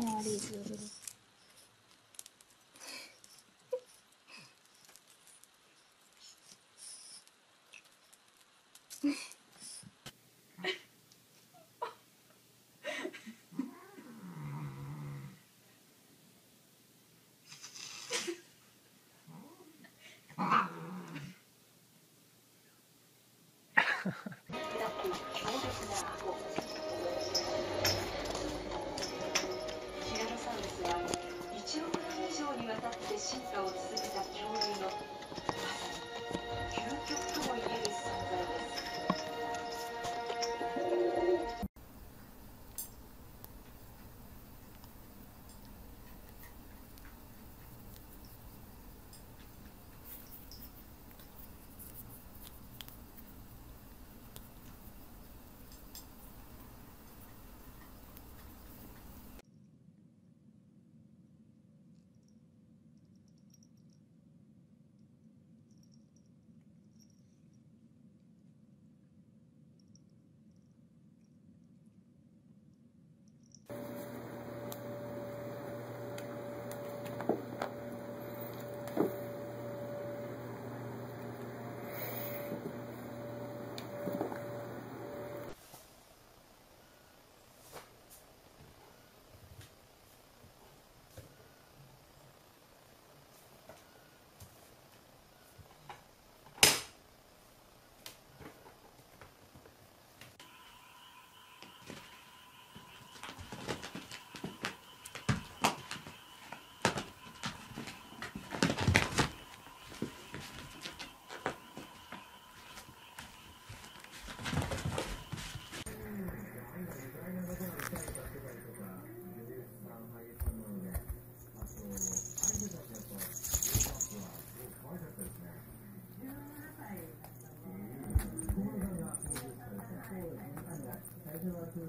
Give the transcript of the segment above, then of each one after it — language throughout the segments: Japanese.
嫌悪いズルわたって進化を続けた恐竜の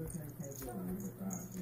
그렇게 할까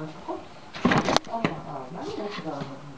נכון. אוי, מה נראה כבר?